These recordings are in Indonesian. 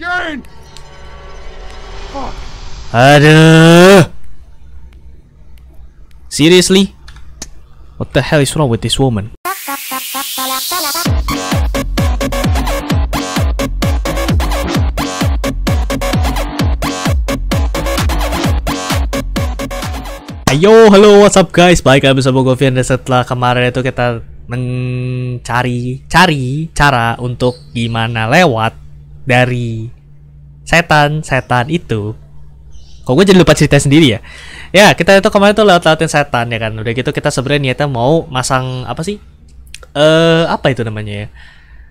Jane! Aduh. Seriously? What the hell is wrong with this woman? Ayo, halo, what's up guys? Balik lagi bersama gue Vian dan setelah kemarin itu kita mencari cari cara untuk gimana lewat dari setan-setan itu. Kok gue jadi lupa cerita sendiri ya? Ya, kita itu kemarin tuh lewat-lewatin setan ya kan. Udah gitu kita sebenarnya niatnya mau masang apa sih? Eh, apa itu namanya ya?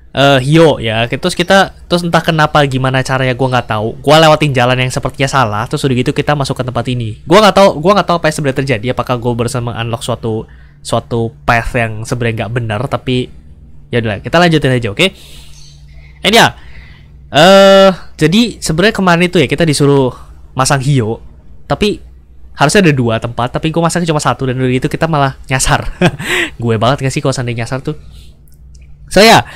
eh Hio ya terus kita terus entah kenapa gimana caranya gua nggak tahu gua lewatin jalan yang sepertinya salah terus udah gitu kita masuk ke tempat ini gua nggak tahu gua nggak tahu apa yang sebenarnya terjadi apakah gua bersama unlock suatu suatu path yang sebenarnya nggak benar tapi ya udah kita lanjutin aja oke okay? ini ya eh jadi sebenarnya kemarin itu ya kita disuruh masang Hio tapi harusnya ada dua tempat tapi gue masangnya cuma satu dan udah gitu kita malah nyasar. Gue banget gak sih kalau seandainya nyasar tuh. So ya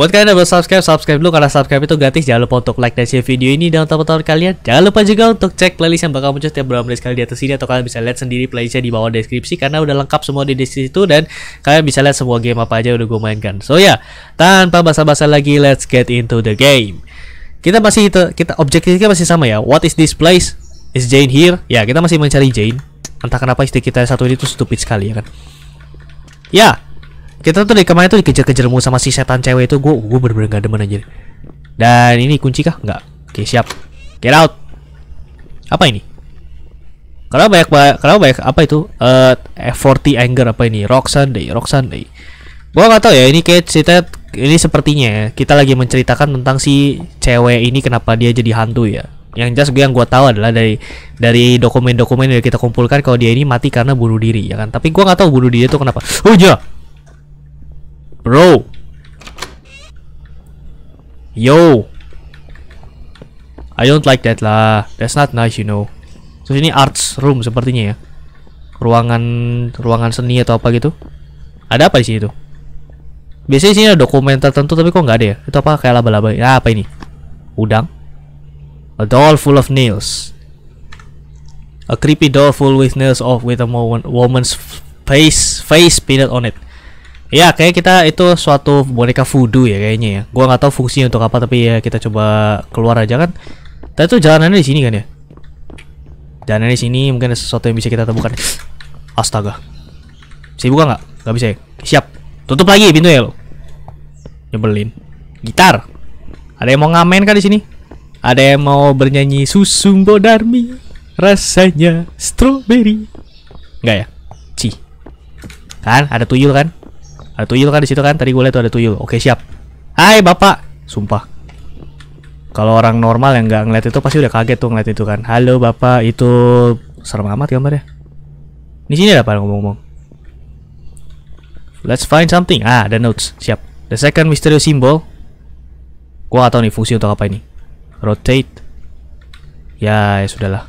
Buat kalian yang belum subscribe, subscribe dulu karena subscribe itu gratis. Jangan lupa untuk like dan share video ini dan teman-teman kalian. Jangan lupa juga untuk cek playlist yang bakal muncul setiap beberapa menit sekali di atas sini atau kalian bisa lihat sendiri playlistnya di bawah deskripsi karena udah lengkap semua di situ dan kalian bisa lihat semua game apa aja udah gue mainkan. So ya, yeah, tanpa basa-basa lagi, let's get into the game. Kita masih kita objektifnya masih sama ya. What is this place? Is Jane here? Ya, kita masih mencari Jane. Entah kenapa istri kita satu ini tuh stupid sekali ya kan. Ya, kita tuh dari kemarin tuh dikejar-kejar mu sama si setan cewek itu. Gue gue bener-bener gak demen aja dan ini kunci kah? Nggak. Oke siap. Get out. Apa ini? Karena banyak karena banyak apa itu? Uh, F40 anger apa ini? Rock sunday rock sunday gue nggak tahu ya ini kayak cerita ini sepertinya ya, kita lagi menceritakan tentang si cewek ini kenapa dia jadi hantu ya. Yang jelas gue yang gue tahu adalah dari dari dokumen-dokumen yang kita kumpulkan kalau dia ini mati karena bunuh diri ya kan? Tapi gue nggak tahu bunuh diri itu kenapa. Oh iya Bro. Yo. I don't like that lah. That's not nice, you know. So ini arts room sepertinya ya. Ruangan ruangan seni atau apa gitu. Ada apa di sini tuh? Biasanya sini ada dokumen tertentu tapi kok nggak ada ya? Itu apa kayak laba-laba? Ya apa ini? Udang. A doll full of nails. A creepy doll full with nails of with a woman's face face painted on it. Ya, kayak kita itu suatu boneka voodoo ya kayaknya ya. Gua nggak tahu fungsinya untuk apa tapi ya kita coba keluar aja kan. Tapi itu jalanannya di sini kan ya. Jalanannya di sini mungkin ada sesuatu yang bisa kita temukan. Astaga. Bisa buka nggak? Nggak bisa ya? Siap. Tutup lagi pintu ya lo. Nyebelin. Gitar. Ada yang mau ngamen kan di sini? Ada yang mau bernyanyi Susumbo Darmi rasanya strawberry. Enggak ya? Ci. Kan ada tuyul kan? Ada tuyul kan di situ kan? Tadi gue lihat tuh ada tuyul. Oke, siap. Hai, Bapak. Sumpah. Kalau orang normal yang nggak ngeliat itu pasti udah kaget tuh ngeliat itu kan. Halo, Bapak. Itu serem amat gambarnya. Di sini ada apa ngomong-ngomong? Let's find something. Ah, ada notes. Siap. The second mysterious symbol. Gua gak tahu nih fungsi untuk apa ini. Rotate. Ya, ya sudahlah.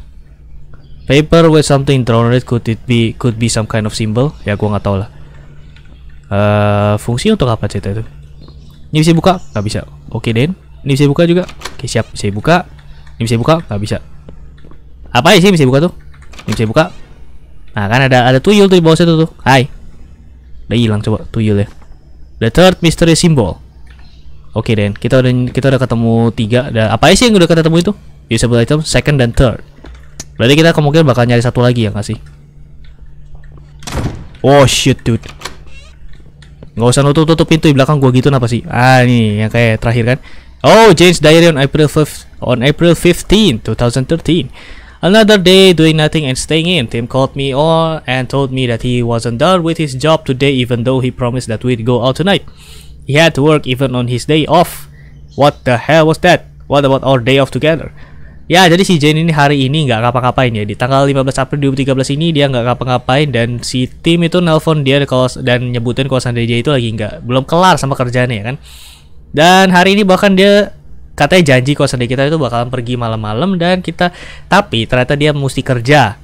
Paper with something drawn on it could it be could be some kind of symbol? Ya gua nggak tahu lah. Uh, fungsi untuk apa cerita itu? Ini bisa buka? Gak bisa. Oke Den. Ini bisa buka juga? Oke siap. Bisa buka. Ini bisa buka? Gak bisa. Apa sih bisa buka tuh? Ini bisa buka? Nah kan ada ada tuyul tuh di bawah situ tuh. Hai. Udah hilang coba tuyul ya. The third mystery symbol. Oke Den. Kita udah kita udah ketemu tiga. Dan apa sih yang udah ketemu itu? Usable item second dan third. Berarti kita kemungkinan bakal nyari satu lagi ya nggak sih? Oh shit dude. Nggak usah nutup-tutup pintu di belakang gua gitu kenapa sih? Ah, ini yang kayak terakhir kan. Oh, James diary on April 5th on April 15, 2013. Another day doing nothing and staying in. Tim called me on and told me that he wasn't done with his job today even though he promised that we'd go out tonight. He had to work even on his day off. What the hell was that? What about our day off together? Ya, jadi si Jane ini hari ini nggak ngapa-ngapain ya. Di tanggal 15 April 2013 ini dia nggak ngapa-ngapain dan si tim itu nelpon dia dan nyebutin kalau seandainya itu lagi nggak belum kelar sama kerjaannya ya kan. Dan hari ini bahkan dia katanya janji kalau seandainya kita itu bakalan pergi malam-malam dan kita tapi ternyata dia mesti kerja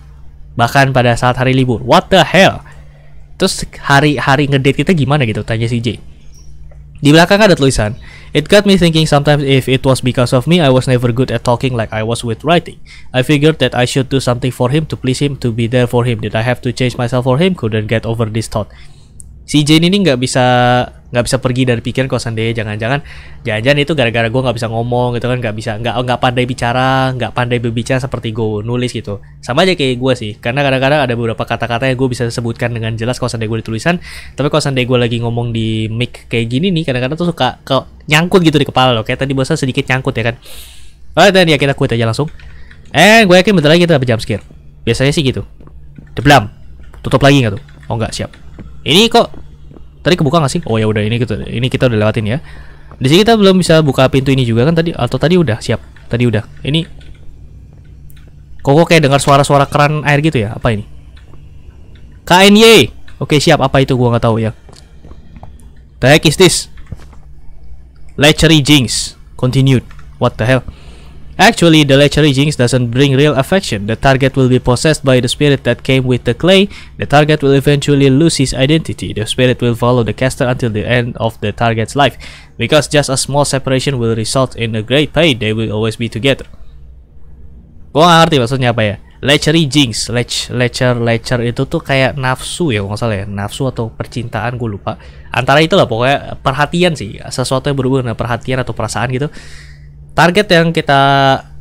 bahkan pada saat hari libur. What the hell? Terus hari-hari ngedate kita gimana gitu tanya si Jane. Di belakang ada tulisan, It got me thinking sometimes if it was because of me, I was never good at talking like I was with writing. I figured that I should do something for him to please him, to be there for him. Did I have to change myself for him? Couldn't get over this thought. Si Jane ini nggak bisa nggak bisa pergi dari pikiran kalau seandainya jangan-jangan jangan-jangan itu gara-gara gue nggak bisa ngomong gitu kan nggak bisa nggak nggak pandai bicara nggak pandai berbicara seperti gue nulis gitu. Sama aja kayak gue sih karena kadang-kadang ada beberapa kata-kata yang gue bisa sebutkan dengan jelas kalau seandainya gue ditulisan tapi kalau seandainya gue lagi ngomong di mic kayak gini nih kadang-kadang tuh suka ke nyangkut gitu di kepala loh. Kayak tadi bosan sedikit nyangkut ya kan. Oh dan ya kita quit aja langsung. Eh gue yakin bentar lagi kita dapat jump scare. Biasanya sih gitu. Deblam. Tutup lagi nggak tuh? Oh nggak siap. Ini kok Tadi kebuka nggak sih? Oh ya udah ini kita ini kita udah lewatin ya. Di sini kita belum bisa buka pintu ini juga kan tadi atau tadi udah siap. Tadi udah. Ini Kok kayak dengar suara-suara keran air gitu ya? Apa ini? KNY. Oke, siap. Apa itu gua nggak tahu ya. The heck is this? Lechery Jinx. Continued. What the hell? Actually, the lechery jinx doesn't bring real affection. The target will be possessed by the spirit that came with the clay. The target will eventually lose his identity. The spirit will follow the caster until the end of the target's life. Because just a small separation will result in a great pain, they will always be together. Gua gak ngerti maksudnya apa ya. Lechery jinx, lech, lecher, lecher itu tuh kayak nafsu ya, nggak salah ya, nafsu atau percintaan gue lupa. Antara itu lah pokoknya perhatian sih, sesuatu yang berhubungan dengan perhatian atau perasaan gitu target yang kita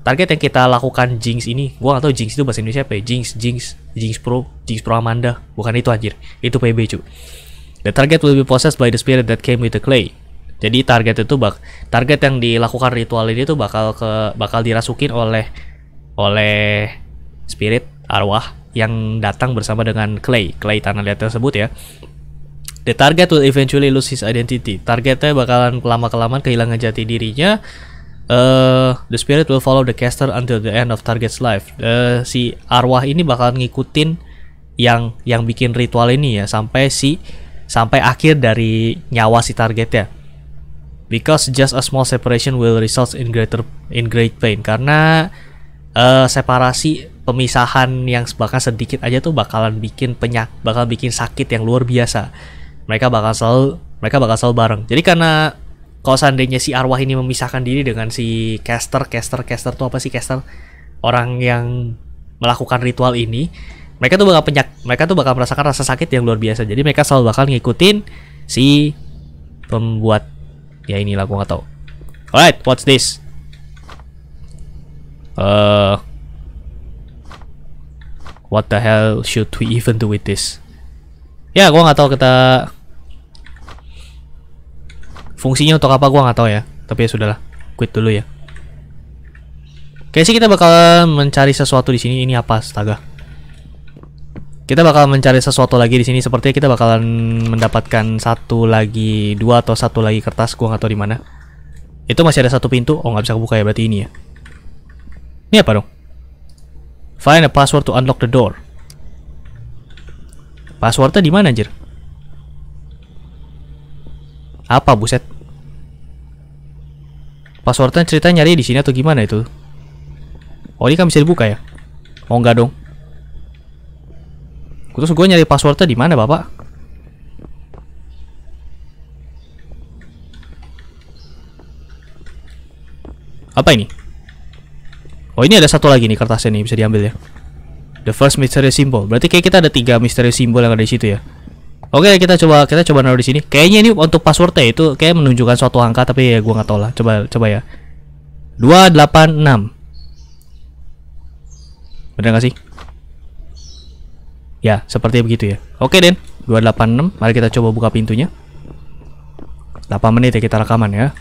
target yang kita lakukan Jinx ini gua gak tahu Jinx itu bahasa Indonesia apa ya? Jinx Jinx Jinx Pro Jinx Pro Amanda. Bukan itu anjir. Itu PB cu. The target will be possessed by the spirit that came with the clay. Jadi target itu bak target yang dilakukan ritual ini tuh bakal ke bakal dirasukin oleh oleh spirit arwah yang datang bersama dengan clay clay tanah liat tersebut ya. The target will eventually lose his identity. Targetnya bakalan lama kelamaan kehilangan jati dirinya uh, the spirit will follow the caster until the end of target's life. Uh, si arwah ini bakal ngikutin yang yang bikin ritual ini ya sampai si sampai akhir dari nyawa si target ya. Because just a small separation will result in greater in great pain karena uh, separasi pemisahan yang bahkan sedikit aja tuh bakalan bikin penyak bakal bikin sakit yang luar biasa. Mereka bakal selalu mereka bakal selalu bareng. Jadi karena kalau seandainya si arwah ini memisahkan diri dengan si caster, caster, caster tuh apa sih caster? Orang yang melakukan ritual ini, mereka tuh bakal penyak, mereka tuh bakal merasakan rasa sakit yang luar biasa. Jadi mereka selalu bakal ngikutin si pembuat ya inilah gua nggak tahu. Alright, what's this? Uh, what the hell should we even do with this? Ya, gua nggak tahu kita Fungsinya untuk apa gua nggak tahu ya. Tapi ya sudahlah, quit dulu ya. Kayaknya sih kita bakal mencari sesuatu di sini. Ini apa, astaga? Kita bakal mencari sesuatu lagi di sini. Sepertinya kita bakalan mendapatkan satu lagi, dua atau satu lagi kertas. Gua nggak tahu di mana. Itu masih ada satu pintu. Oh, nggak bisa kebuka ya berarti ini ya. Ini apa dong? Find a password to unlock the door. Passwordnya di mana anjir? Apa buset? Passwordnya cerita nyari di sini atau gimana itu? Oh ini kan bisa dibuka ya? Oh enggak dong. Terus gue nyari passwordnya di mana bapak? Apa ini? Oh ini ada satu lagi nih kertasnya nih bisa diambil ya. The first mysterious symbol. Berarti kayak kita ada tiga mysterious symbol yang ada di situ ya. Oke, kita coba kita coba naruh di sini. Kayaknya ini untuk passwordnya itu kayak menunjukkan suatu angka tapi ya gua nggak tahu lah. Coba coba ya. 286. Benar nggak sih? Ya, seperti begitu ya. Oke, Den. 286. Mari kita coba buka pintunya. 8 menit ya kita rekaman ya.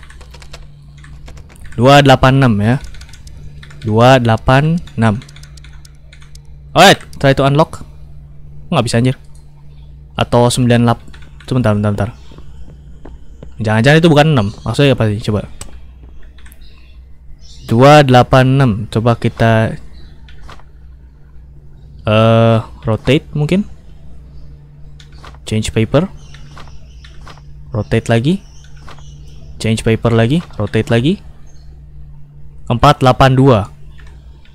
286 ya. 286. Alright, try to unlock. Nggak bisa anjir atau 98 sebentar bentar bentar jangan-jangan itu bukan 6 maksudnya apa sih? Coba. 286 coba kita uh, rotate mungkin. Change paper. Rotate lagi. Change paper lagi. Rotate lagi. 482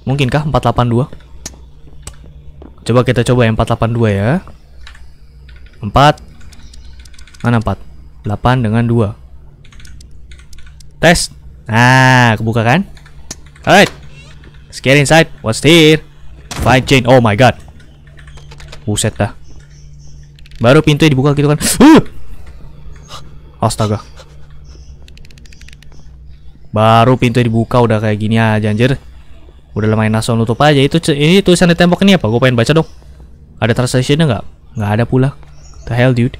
mungkinkah 482 coba kita coba yang 482 ya 4 Mana 4? 8 dengan 2 Tes. Nah, kebuka kan? Alright. Get inside. What's here? Find chain. Oh my god. Buset dah. Baru pintunya dibuka gitu kan. Uh! Astaga. Baru pintu dibuka udah kayak gini aja anjir. Udah lumayan langsung nutup aja. Itu ini tulisan di tembok ini apa? Gue pengen baca dong. Ada translationnya nggak? Nggak ada pula. The hell dude.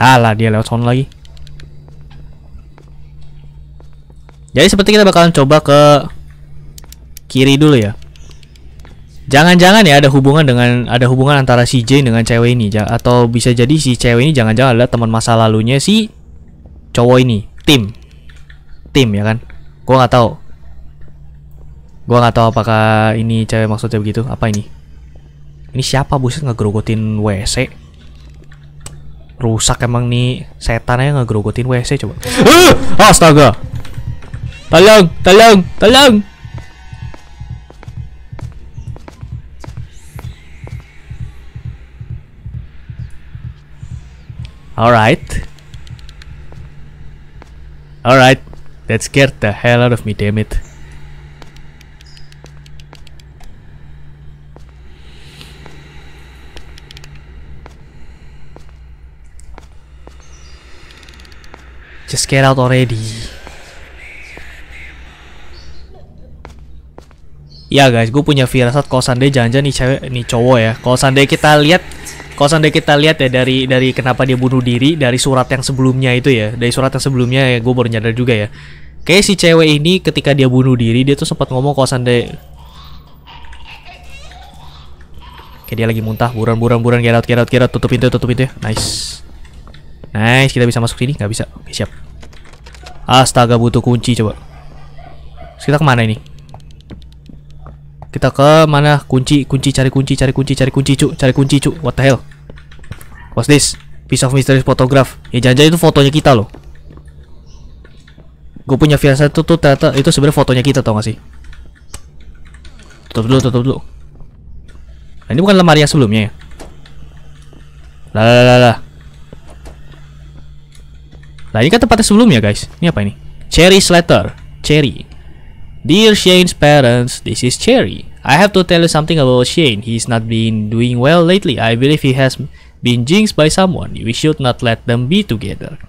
Alah dia lewat sono lagi. Jadi seperti kita bakalan coba ke kiri dulu ya. Jangan-jangan ya ada hubungan dengan ada hubungan antara si Jane dengan cewek ini atau bisa jadi si cewek ini jangan-jangan adalah teman masa lalunya si cowok ini, tim. Tim ya kan? Gua nggak tahu. Gua nggak tahu apakah ini cewek maksudnya begitu. Apa ini? Ini siapa buset ngegrogotin WC? Rusak emang nih setannya ngegrogotin WC coba. Uh! Astaga. Tolong, tolong, tolong. Alright. Alright. That scared the hell out of me, damn it. Just get out already. Ya guys, gue punya firasat kalau seandainya jangan-jangan nih cewek, nih cowok ya. Kalau seandainya kita lihat, kalau seandainya kita lihat ya dari dari kenapa dia bunuh diri dari surat yang sebelumnya itu ya, dari surat yang sebelumnya ya gue baru nyadar juga ya. Kayak si cewek ini ketika dia bunuh diri dia tuh sempat ngomong kalau seandainya Kayak dia lagi muntah, buran buran buran get out get out tutup pintu tutup pintu. Nice. Nice, kita bisa masuk sini? Nggak bisa. Oke, siap. Astaga, butuh kunci coba. Terus kita ke mana ini? Kita ke mana? Kunci, kunci, cari kunci, cari kunci, cari kunci, cuk, cari kunci, cuk. What the hell? What's this? Piece of mysterious photograph. Ya jangan-jangan itu fotonya kita loh. Gue punya firasat itu tuh ternyata itu sebenarnya fotonya kita tau gak sih? Tutup dulu, tutup dulu. Nah, ini bukan lemari yang sebelumnya ya? Lah, lah, lah, lah. Nah ini kan tempatnya sebelumnya guys. Ini apa ini? Cherry's letter Cherry. Dear Shane's parents This is Cherry. I have to tell you something about Shane. He's not been doing well lately. I believe he has been jinxed by someone. We should not let them be together.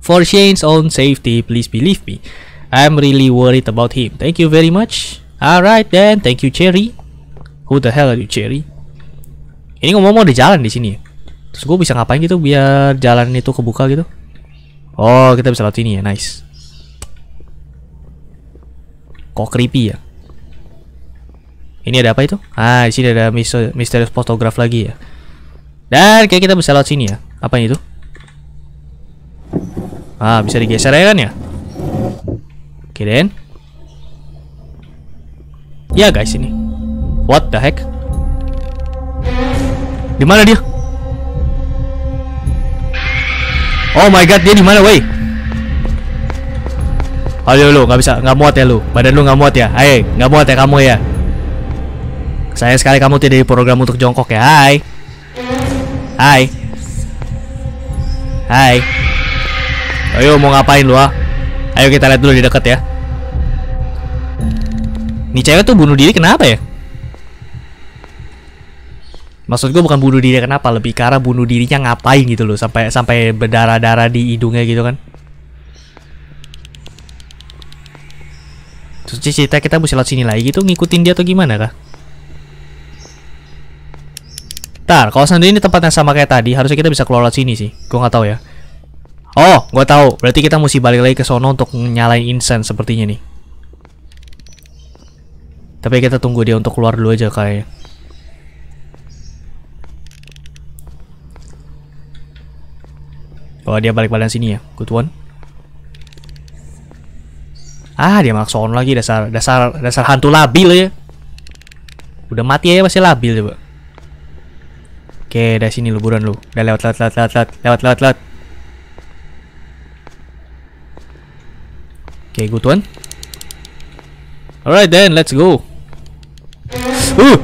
For Shane's own safety Please believe me. I'm really worried about him. Thank you very much. Alright then. Thank you Cherry. Who the hell are you Cherry? Ini ngomong-ngomong ada jalan di sini? Terus gue bisa ngapain gitu biar jalan itu kebuka gitu? Oh, kita bisa lewat sini ya. Nice. Kok creepy ya? Ini ada apa itu? Ah, di sini ada misterius fotograf lagi ya. Dan kayak kita bisa lewat sini ya. Apa itu? Ah, bisa digeser ya kan ya? Oke, then. Ya guys ini. What the heck? Di mana dia? Oh my god, dia di mana, woi? Ayo lu, nggak bisa, nggak muat ya lu. Badan lu nggak muat ya. Hai, nggak muat ya kamu ya. Saya sekali kamu tidak di program untuk jongkok ya. Hai. Hai. Hai. Ayo mau ngapain lu ah? Ayo kita lihat dulu di dekat ya. Nih cewek tuh bunuh diri kenapa ya? Maksud gue bukan bunuh diri kenapa, lebih arah bunuh dirinya ngapain gitu loh, sampai sampai berdarah-darah di hidungnya gitu kan. Terus cerita kita mesti lewat sini lagi gitu ngikutin dia atau gimana kah? Ntar, kalau sendiri ini tempat yang sama kayak tadi, harusnya kita bisa keluar lewat sini sih. Gue nggak tahu ya. Oh, gue tahu. Berarti kita mesti balik lagi ke sono untuk nyalain incense sepertinya nih. Tapi kita tunggu dia untuk keluar dulu aja kayak. Bahwa dia balik badan sini ya. Good one. Ah, dia makson lagi dasar dasar dasar hantu labil ya. Udah mati ya masih labil coba. Oke, dari sini lu buruan lu. Udah lewat lewat lewat lewat lewat lewat lewat. lewat. Oke, good one. Alright then, let's go. Uh.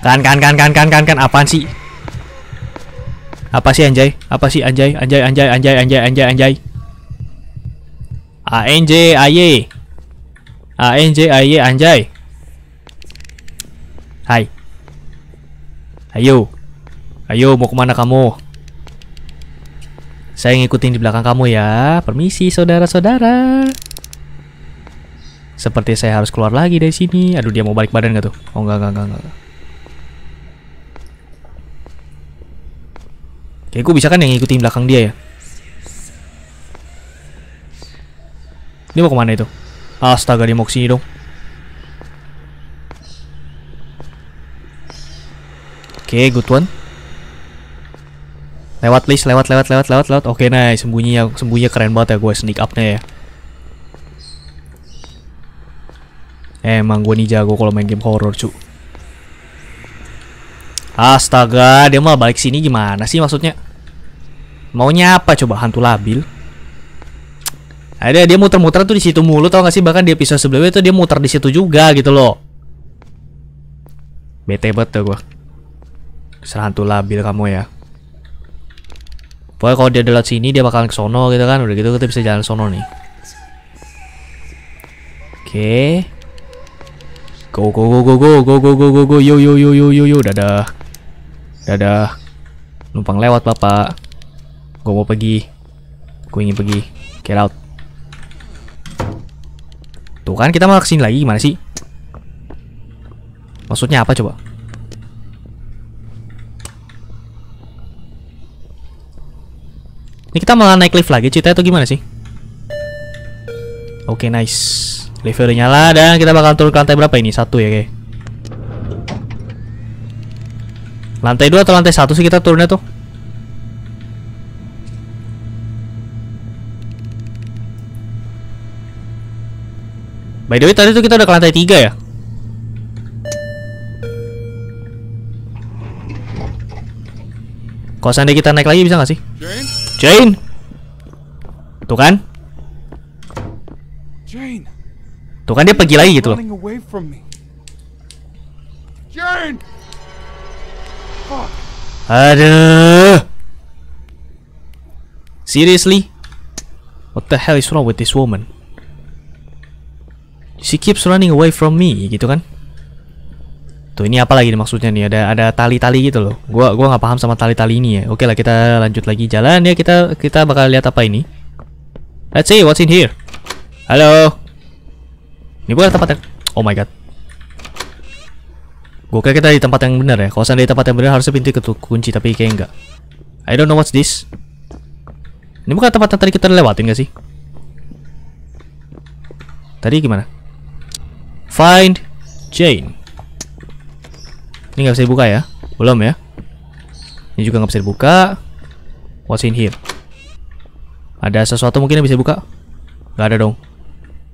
Kan kan kan kan kan kan kan apaan sih? Apa sih anjay? Apa sih anjay? Anjay, anjay, anjay, anjay, anjay, anjay. A N J A Y. A N J A Y anjay. Hai. Ayo. Ayo mau ke mana kamu? Saya ngikutin di belakang kamu ya. Permisi saudara-saudara. Seperti saya harus keluar lagi dari sini. Aduh dia mau balik badan gak tuh? Oh enggak enggak enggak. enggak. Kayak gue bisa kan yang ngikutin belakang dia ya. Dia mau ke mana itu? Astaga dia mau ke sini dong. Oke, good one. Lewat please, lewat, lewat, lewat, lewat, lewat. Oke, nice. Sembunyinya, sembunyinya keren banget ya gue sneak up-nya ya. Emang gue nih jago kalau main game horror, cu. Astaga, dia malah balik sini gimana sih maksudnya? Maunya apa coba hantu labil? Ada dia muter-muter tuh di situ mulu tau gak sih bahkan di episode sebelumnya tuh dia muter di situ juga gitu loh. Bete banget tuh gue. Serah hantu labil kamu ya. Pokoknya kalau dia lewat sini dia bakalan ke sono gitu kan. Udah gitu kita bisa jalan sono nih. Oke. Go go go go go go go go go go yo yo yo yo yo yo dadah. Dadah. Numpang lewat bapak. Gue mau pergi. Gue ingin pergi. Get out. Tuh kan kita malah ke sini lagi gimana sih? Maksudnya apa coba? Ini kita malah naik lift lagi cerita itu gimana sih? Oke nice Lift udah nyala dan kita bakal turun ke lantai berapa ini? Satu ya kayak Lantai dua atau lantai satu sih kita turunnya tuh? By the way tadi tuh kita udah ke lantai tiga ya? Kalau seandainya kita naik lagi bisa nggak sih? Jane? Jane! Tuh kan? Jane! Tuh kan dia pergi lagi gitu loh. Jane! Aduh. Seriously? What the hell is wrong with this woman? She keeps running away from me, gitu kan? Tuh ini apa lagi nih maksudnya nih? Ada ada tali-tali gitu loh. Gua gua nggak paham sama tali-tali ini ya. Oke lah kita lanjut lagi jalan ya kita kita bakal lihat apa ini. Let's see what's in here. Halo. Ini bukan tempat yang Oh my god. Gue kira kita di tempat yang benar ya. Kalau seandainya di tempat yang benar harusnya pintu ketu- kunci tapi kayak enggak. I don't know what's this. Ini bukan tempat yang tadi kita lewatin gak sih? Tadi gimana? Find Jane. Ini nggak bisa dibuka ya? Belum ya? Ini juga nggak bisa dibuka. What's in here? Ada sesuatu mungkin yang bisa dibuka? Gak ada dong.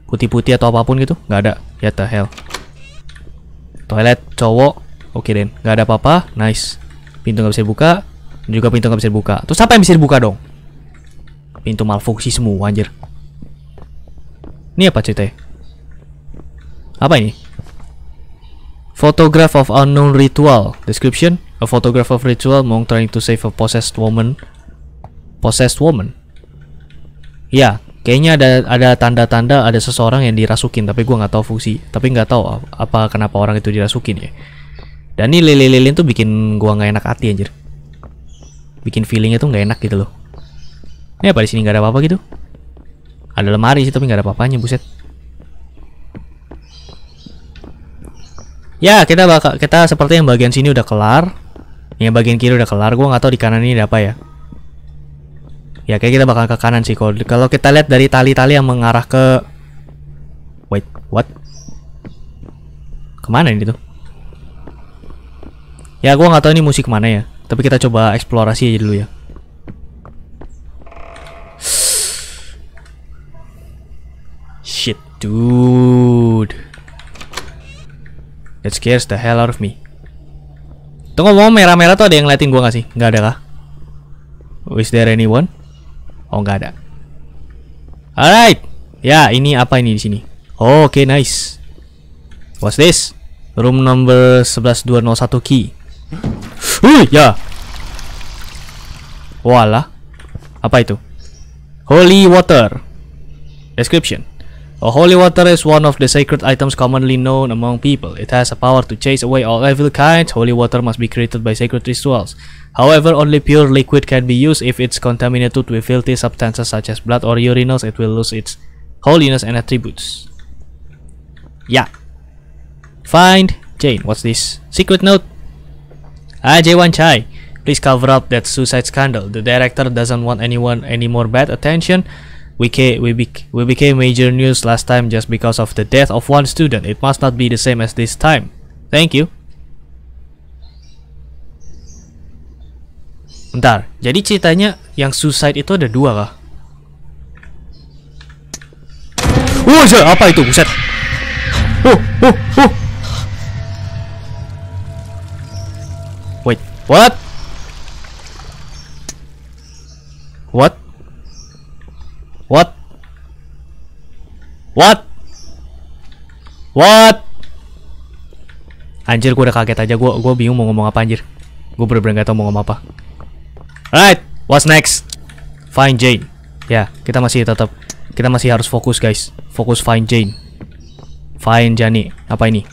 Putih-putih atau apa pun gitu? Gak ada. Ya the hell. Toilet cowok. Oke Den. Gak ada apa-apa. Nice. Pintu nggak bisa dibuka. Dan juga pintu nggak bisa dibuka. Terus apa yang bisa dibuka dong? Pintu malfungsi semua anjir. Ini apa ceritanya? Apa ini? Photograph of unknown ritual. Description: A photograph of ritual monk trying to save a possessed woman. Possessed woman. Ya, kayaknya ada ada tanda-tanda ada seseorang yang dirasukin, tapi gua nggak tahu fungsi. Tapi nggak tahu ap- apa kenapa orang itu dirasukin ya. Dan ini lilin-lilin tuh bikin gua nggak enak hati anjir. Bikin feelingnya tuh nggak enak gitu loh. Ini apa di sini nggak ada apa-apa gitu? Ada lemari sih tapi nggak ada apa-apanya buset. Ya kita bakal kita seperti yang bagian sini udah kelar, yang bagian kiri udah kelar. Gua nggak tahu di kanan ini ada apa ya. Ya kayak kita bakal ke kanan sih kalau kita lihat dari tali-tali yang mengarah ke Wait, what? Ke mana ini tuh? Ya gua nggak tahu ini musik mana ya. Tapi kita coba eksplorasi aja dulu ya. Shit, dude. That scares the hell out of me. Tuh ngomong merah-merah tuh ada yang ngeliatin gua gak sih? Nggak ada kah? Is there anyone? Oh nggak ada. Alright. Ya ini apa ini di sini? Oh, Oke nice. What's this? Room number 11201 key. Wih ya. Walah. Apa itu? Holy water. Description. A holy water is one of the sacred items commonly known among people. It has a power to chase away all evil kinds. Holy water must be created by sacred rituals. However, only pure liquid can be used. If it's contaminated with filthy substances such as blood or urinals, it will lose its holiness and attributes. Yeah. Find Jane. What's this? Secret note. Ah, J1 Chai. Please cover up that suicide scandal. The director doesn't want anyone any more bad attention. We, we, we became major news last time just because of the death of one student. It must not be the same as this time. Thank you. Bentar, jadi ceritanya yang suicide itu ada dua kah? Wah, apa itu? Buset. Oh, oh, oh. Wait, what? What? What? What? What? Anjir, gue udah kaget aja. Gue gue bingung mau ngomong apa anjir. Gue bener-bener gak tau mau ngomong apa. Alright, what's next? Find Jane. Ya, kita masih tetap kita masih harus fokus guys. Fokus find Jane. Find Jani. Apa ini?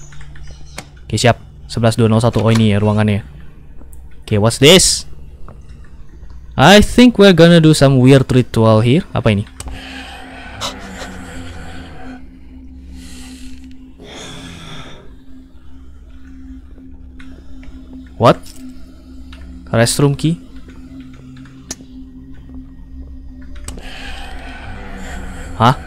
Oke, siap. 11201. Oh, ini ya ruangannya. Oke, what's this? I think we're gonna do some weird ritual here. Apa ini? What? Restroom key? Hah?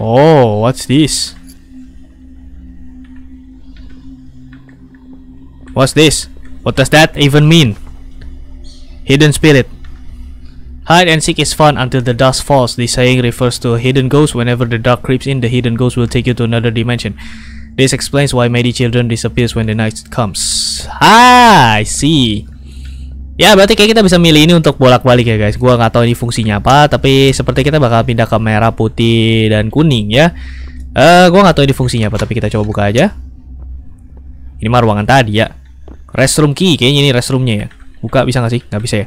Oh, what's this? What's this? What does that even mean? Hidden spirit. Hide and seek is fun until the dusk falls. This saying refers to a hidden ghost. Whenever the dark creeps in, the hidden ghost will take you to another dimension. This explains why many children disappears when the night comes. Ah, I see. Ya, berarti kayak kita bisa milih ini untuk bolak-balik ya guys. Gua nggak tahu ini fungsinya apa, tapi seperti kita bakal pindah ke merah, putih, dan kuning ya. Eh, uh, gua nggak tahu ini fungsinya apa, tapi kita coba buka aja. Ini mah ruangan tadi ya. Restroom key, kayaknya ini restroomnya ya. Buka bisa nggak sih? Nggak bisa ya.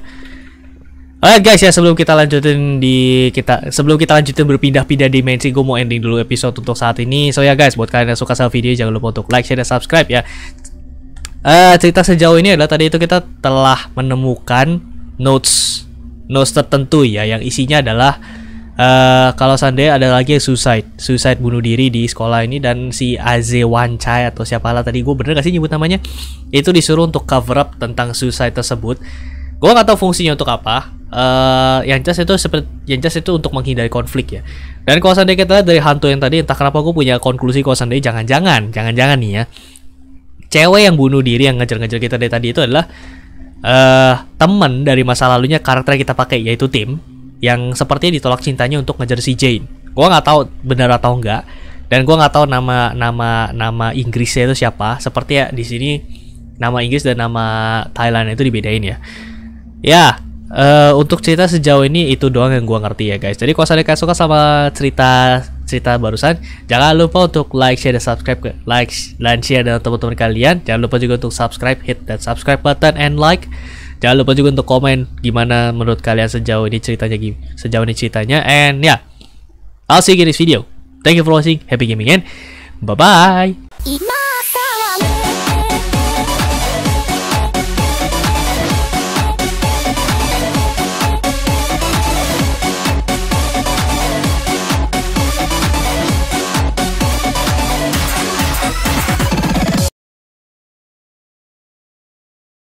Alright guys ya sebelum kita lanjutin di kita sebelum kita lanjutin berpindah-pindah dimensi gue mau ending dulu episode untuk saat ini. So ya guys buat kalian yang suka sama video jangan lupa untuk like share dan subscribe ya. Uh, cerita sejauh ini adalah tadi itu kita telah menemukan notes notes tertentu ya yang isinya adalah uh, kalau seandainya ada lagi yang suicide suicide bunuh diri di sekolah ini dan si Aze Wancai atau siapalah tadi gue bener gak sih nyebut namanya? Itu disuruh untuk cover up tentang suicide tersebut gue gak tahu fungsinya untuk apa uh, yang jelas itu seperti yang jelas itu untuk menghindari konflik ya. Dan kalau seandainya kita dari hantu yang tadi entah kenapa gue punya konklusi kalau seandainya jangan-jangan, jangan-jangan nih ya. Cewek yang bunuh diri yang ngejar-ngejar kita dari tadi itu adalah uh, teman dari masa lalunya karakter yang kita pakai yaitu tim yang sepertinya ditolak cintanya untuk ngejar si Jane. Gua nggak tahu benar atau enggak dan gua nggak tahu nama nama nama Inggrisnya itu siapa. Seperti ya di sini nama Inggris dan nama Thailand itu dibedain ya. Ya, Uh, untuk cerita sejauh ini itu doang yang gua ngerti ya guys. Jadi kalau kalian suka sama cerita cerita barusan, jangan lupa untuk like, share, dan subscribe ke like dan share dengan teman-teman kalian. Jangan lupa juga untuk subscribe, hit that subscribe button and like. Jangan lupa juga untuk komen gimana menurut kalian sejauh ini ceritanya sejauh ini ceritanya. And yeah, I'll see you in this video. Thank you for watching. Happy gaming and bye bye.